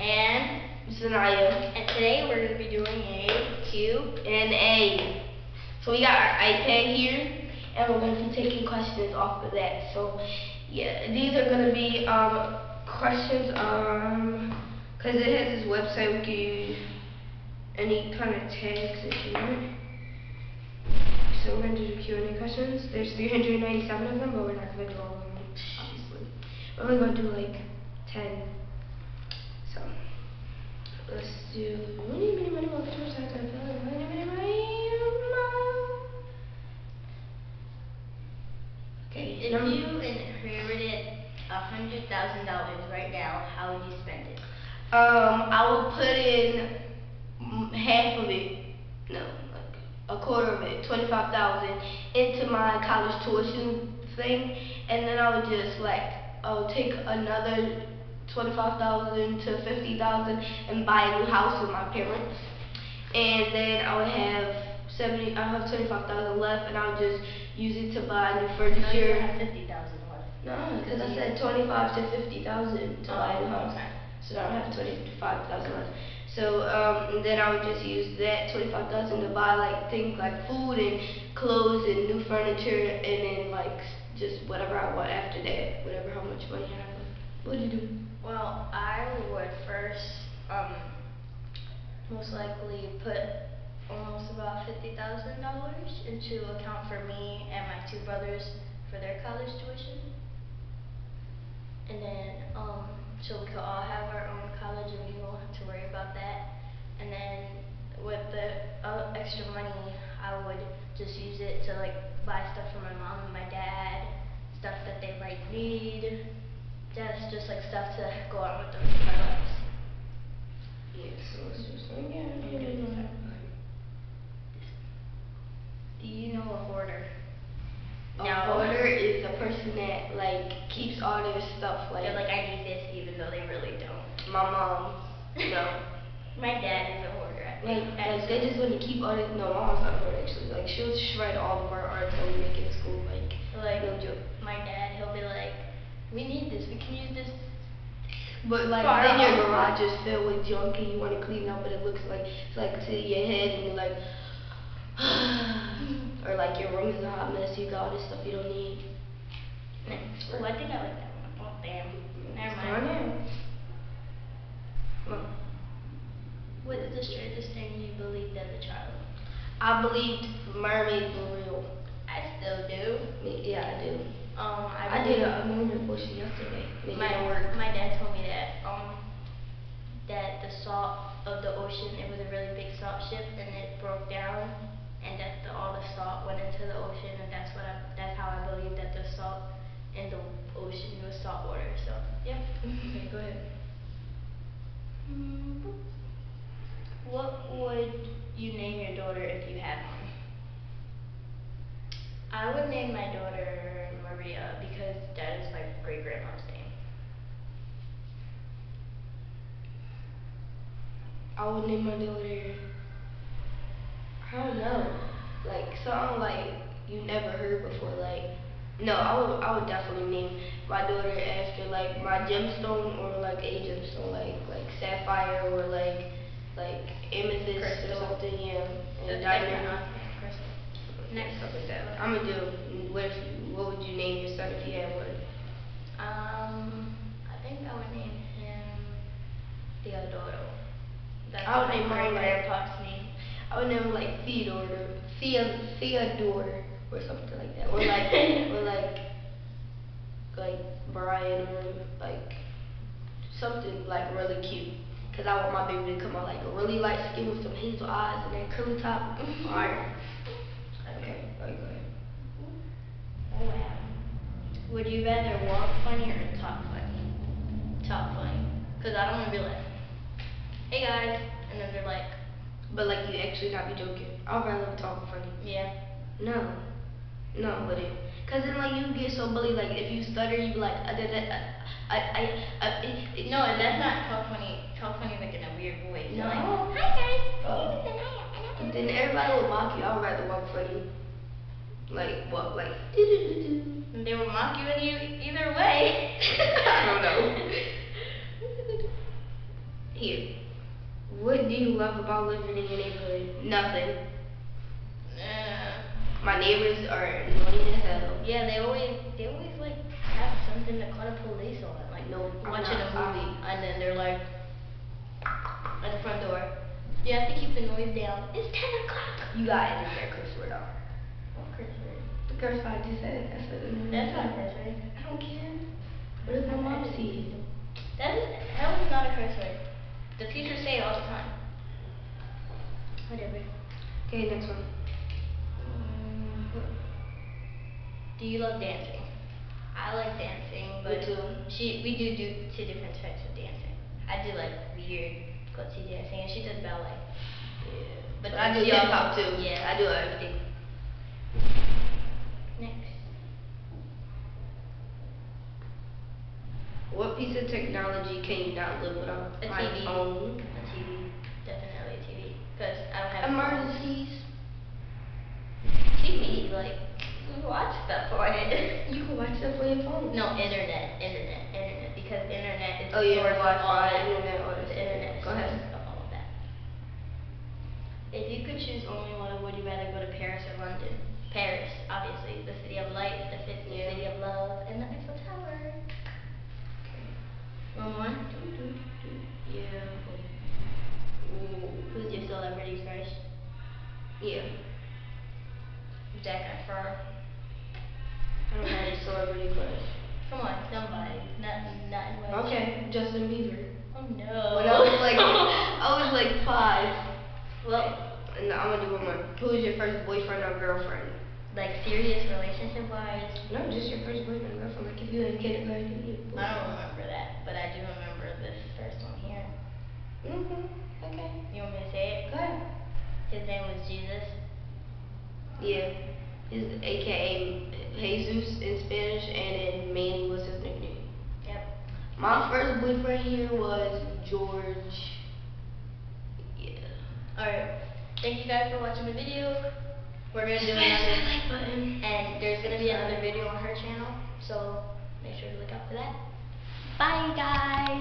And Za'nyah. and today we're gonna be doing a Q. and A. So we got our iPad here, and we're going to be taking questions off of that. So yeah, these are going to be um, questions um, because it has this website we can use any kind of tags if you want. So we're going to do Q&A questions. There's 397 of them, but we're not going to do all of them, obviously. We're only going to do like 10. Let's do mini, mini, mini, mini, mini, mini, Okay, if you inherited a hundred thousand dollars right now, how would you spend it? Um, I would put in half of it, no, like a quarter of it, twenty-five thousand, into my college tuition thing, and then I would just like, I would take another twenty-five thousand to fifty thousand and buy a new house with my parents, and then I would have seventy, I have twenty-five thousand left, and I would just use it to buy new No, you furniture. have fifty thousand left. No, because I said twenty-five to fifty thousand to buy the Oh, house. okay. So now I have twenty-five thousand left. So, um, then I would just use that twenty-five thousand to buy like things like food and clothes and new furniture and then like just whatever I want after that, whatever how much money I have. What'd you do? Well, I would first, um, most likely put almost about fifty thousand dollars into account for me and my two brothers for their college tuition. And then, um, so we could all have our own college and we won't have to worry about that. And then with the uh, extra money, I would just use it to like buy stuff for my mom and my dad, stuff that they like need. Just, just like stuff to go on with the rest of my lives. Yeah, so let's just like, yeah, yeah, yeah, yeah. Do you know a hoarder? A No. hoarder is a person that like keeps all their stuff like, They're like, I need this, even though they really don't. my mom. No. My dad is a hoarder. Like, like they just want to keep all this. No, my mom's not her actually. Like she'll shred all of our art that we make in school. Like, like no joke. my dad, he'll be like, we need this. We can use this. But like Far then your garage is filled with junk and you want to clean up, but it looks like it's like to your head and you're like, or like your room is a hot mess. You got all this stuff you don't need. Next. Oh, I think I like that one. Oh, damn. Never mind. Well, What is the strangest thing you believed as a child? I believed mermaids were real. I still do. Yeah, I do. Um, I I, did a moon portion yesterday. My, work. my dad told me that um that the salt of the ocean it was a really big salt ship and it broke down and that the, all the salt went into the ocean and that's what I that's how I believe that the salt in the ocean was salt water. So yeah. Okay, go ahead. What would you name your daughter if you had one? I would name my daughter Maria because that is my great grandma's name. I would name my daughter. I don't know, like something like you never heard before. Like, no, I would I would definitely name my daughter after like my gemstone or like a gemstone, like like sapphire or like like amethyst or something. Yeah, and diamond. Next. stuff like that. I'm gonna do. What if what would you name your son if you had one? Um, I think I would name him Theodoro. That's I would my name like- name. I would name like Theodore, Thea, Theodore, or something like that, or like, or like, like Brian, or like something like really cute. Cause I want my baby to come out like a really light skin with some hazel eyes and that curly top. Alright. Okay. Okay. Go ahead. Oh wow. Would you rather walk funny or talk funny? Talk funny. Cause I don't wanna be like, hey guys, and then they're like, But like you actually not be joking. I'd rather talk funny. yeah. No. No, I wouldn't. Cause then like you get so bullied. Like if you stutter, you be like, I did it. I, I, I, it, it, No, and that's not talk funny. Talk funny like in a weird voice. No. Like, hi guys. Oh. Then everybody will mock you. I would rather walk funny. Like walk like. Love about living in your neighborhood? Nothing. Uh, My neighbors are annoying as hell. yeah, they always they always like have something to call the police on, like No, I'm watching not- a movie, I'm- and then they're like at the front door. You have to keep the noise down. It's ten o'clock. You got it in there, curse word out. What curse word? The curse word I just said. That's what it That's not a curse word. I don't care. What does my mom see? That is that was not a curse word. The teachers say it all the time. Whatever. Okay, next one. Do you love dancing? I like dancing, but she we do do two different types of dancing. I do like weird gutsy dancing, and she does ballet. Yeah. But But I do hip hop too. yeah. I do everything. Next, What piece of technology can you not live without? a TV. Because I don't have Emergencies. TV. Like we watch stuff on it. You can watch stuff on your phone. No, internet, internet, internet, because internet is Oh, the source of all that. internet, all The internet Go ahead. of all of that. If you could choose only one, would you rather go to Paris or London? Paris, obviously, the city of light, the fifth Yeah. city of love, and the Eiffel Tower. One more. Yeah. Ooh. Who's your celebrity crush? Yeah. Zac Efron. I don't have a celebrity crush. Come on, somebody. Not, not. Okay, Justin Bieber. Oh no. When I was like, I was like five. Well, And I'm gonna do one more. Who was your first boyfriend or girlfriend? like serious relationship wise, No, just your first boyfriend or girlfriend. Like if you had a you. I don't remember that, but I do remember this first one here. Mhm. Okay. You want me to say it? Go ahead. His name was Jesus. Yeah. His AKA Jesus in Spanish, and then Manny was his nickname. Yep. My first boyfriend here was George. Yeah. Alright. Thank you guys for watching the video. We're gonna do Smash that another like button. and there's gonna be another video on her channel, so make sure to look out for that. Bye guys!